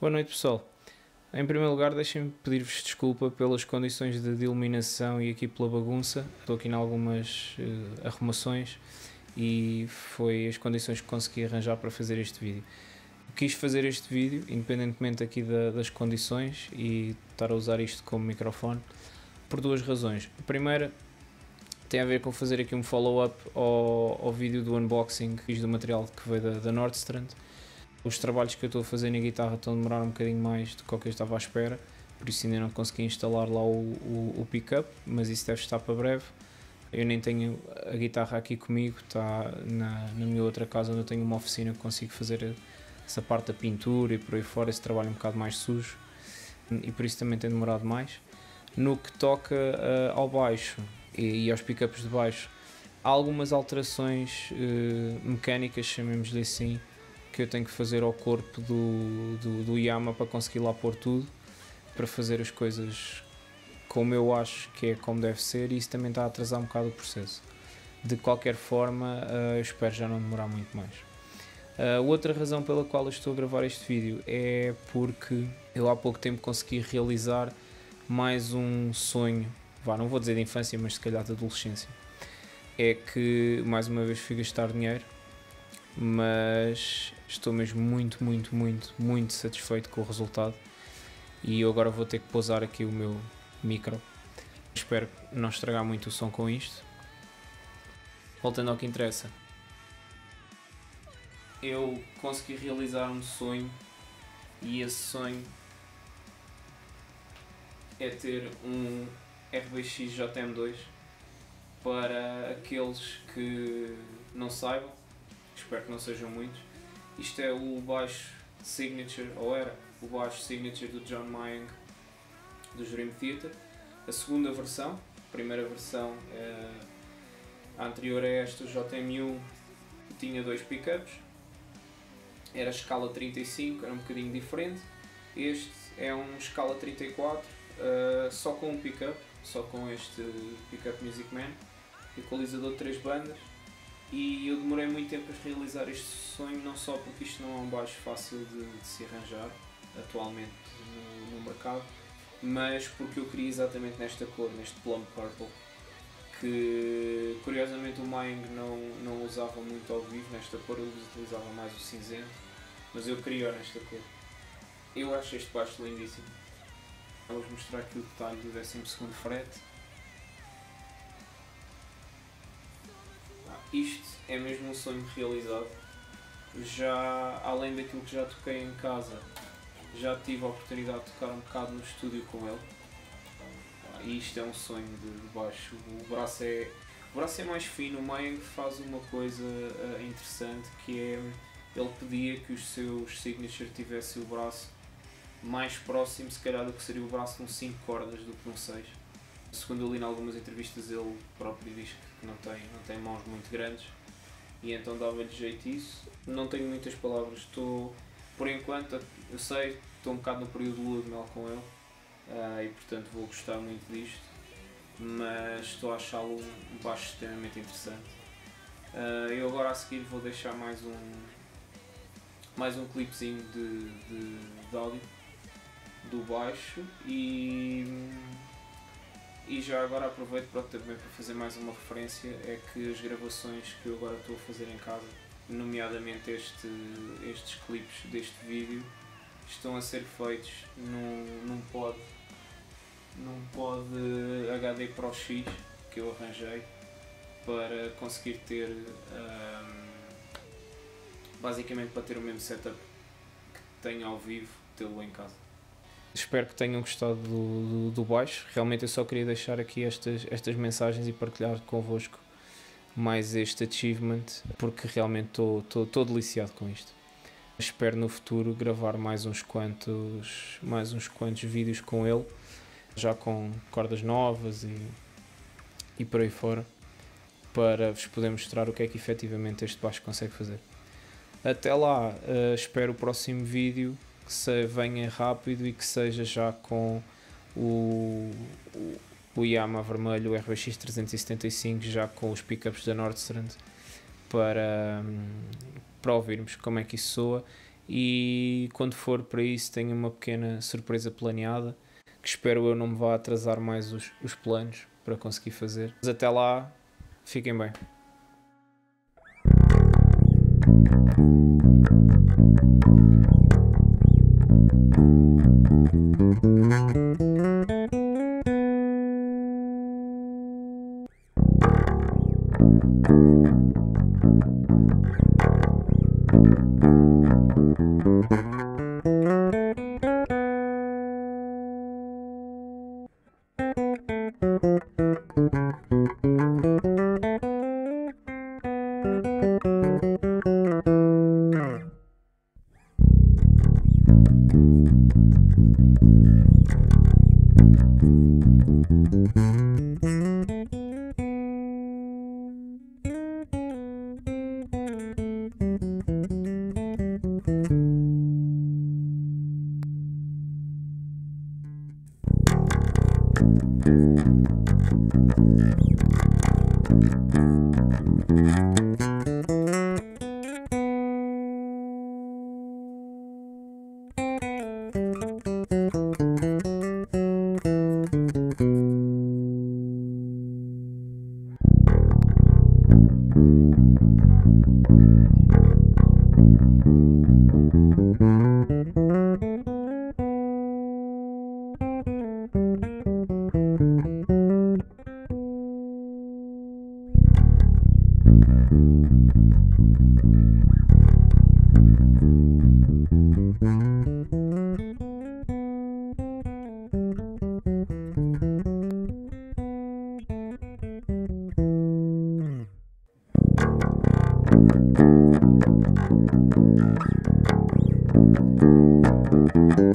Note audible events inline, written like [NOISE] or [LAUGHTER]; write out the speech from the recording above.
Boa noite, pessoal. Em primeiro lugar, deixem-me pedir-vos desculpa pelas condições de, iluminação e aqui pela bagunça. Estou aqui em algumas uh, arrumações e foi as condições que consegui arranjar para fazer este vídeo. Quis fazer este vídeo, independentemente aqui da, das condições e estar a usar isto como microfone, por duas razões. A primeira tem a ver com fazer aqui um follow-up ao, ao vídeo do unboxing fiz do material que veio da, da Nordstrand. Os trabalhos que eu estou a fazer na guitarra estão a demorar um bocadinho mais do que o que eu estava à espera, por isso ainda não consegui instalar lá o, o, o pickup, mas isso deve estar para breve. Eu nem tenho a guitarra aqui comigo, está na, na minha outra casa onde eu tenho uma oficina que consigo fazer essa parte da pintura e por aí fora, esse trabalho um bocado mais sujo e por isso também tem demorado mais. No que toca uh, ao baixo, e, e aos pickups de baixo. Há algumas alterações uh, mecânicas, chamemos-lhe assim, que eu tenho que fazer ao corpo do, do, do Yama para conseguir lá pôr tudo, para fazer as coisas como eu acho que é como deve ser, e isso também está a atrasar um bocado o processo. De qualquer forma, uh, eu espero já não demorar muito mais. Uh, outra razão pela qual eu estou a gravar este vídeo é porque eu há pouco tempo consegui realizar mais um sonho vá, não vou dizer de infância, mas se calhar de adolescência, é que mais uma vez fui gastar dinheiro, mas estou mesmo muito, muito, muito, muito satisfeito com o resultado e eu agora vou ter que pousar aqui o meu micro. Espero não estragar muito o som com isto. Voltando ao que interessa. Eu consegui realizar um sonho e esse sonho é ter um RBX JM2 para aqueles que não saibam, espero que não sejam muitos. Isto é o baixo Signature, ou era o baixo Signature do John Mayang do Dream Theater. A segunda versão, a primeira versão, é, a anterior a esta, o JM1, tinha dois pickups, era escala 35, era um bocadinho diferente. Este é um escala 34, uh, só com um pickup, só com este Pickup Music Man, equalizador de três bandas. E eu demorei muito tempo a realizar este sonho, não só porque isto não é um baixo fácil de, de se arranjar atualmente no, no, mercado, mas porque eu queria exatamente nesta cor, neste Plum Purple, que curiosamente o Mayang não, não usava muito ao vivo nesta cor, ele utilizava mais o cinzento, mas eu queria nesta cor. Eu acho este baixo lindíssimo. Vamos mostrar aqui o detalhe do 12 frete. Isto é mesmo um sonho realizado. Já, além daquilo que já toquei em casa, já tive a oportunidade de tocar um bocado no estúdio com ele. Ah, e isto é um sonho de baixo. O braço é, o braço é mais fino, o Mayang faz uma coisa uh, interessante que é ele pedia que os seus signature tivessem o braço mais próximo, se calhar, do que seria o braço um 5 cordas do que um 6. Segundo eu li em algumas entrevistas, ele próprio diz que não tem, não tem mãos muito grandes e então dava-lhe jeito isso. Não tenho muitas palavras, estou, por enquanto, eu sei, estou um bocado no período de lua de mel com ele uh, e portanto vou gostar muito disto, mas estou a achá-lo um baixo extremamente interessante. Uh, eu agora a seguir vou deixar mais um mais um clipezinho de, de, de áudio do baixo e, e já agora aproveito para, também para fazer mais uma referência, é que as gravações que eu agora estou a fazer em casa, nomeadamente este, estes clipes deste vídeo, estão a ser feitos num, num pod num pod HD Pro X que eu arranjei para conseguir ter um, basicamente para ter o mesmo setup que tenho ao vivo, tê-lo em casa. Espero que tenham gostado do, do, do, baixo. Realmente eu só queria deixar aqui estas, estas mensagens e partilhar convosco mais este achievement, porque realmente estou deliciado com isto. Espero no futuro gravar mais uns quantos, mais uns quantos vídeos com ele, já com cordas novas e, e por aí fora, para vos poder mostrar o que é que efetivamente este baixo consegue fazer. Até lá, uh, espero o próximo vídeo que se venha rápido e que seja já com o, o, o Yamaha vermelho, o RBX 375, já com os pickups da Nordstrand para, para ouvirmos como é que isso soa e quando for para isso tenho uma pequena surpresa planeada que espero eu não me vá atrasar mais os, os planos para conseguir fazer. Mas até lá, fiquem bem. mm-hmm [LAUGHS] Thank you. Thank you.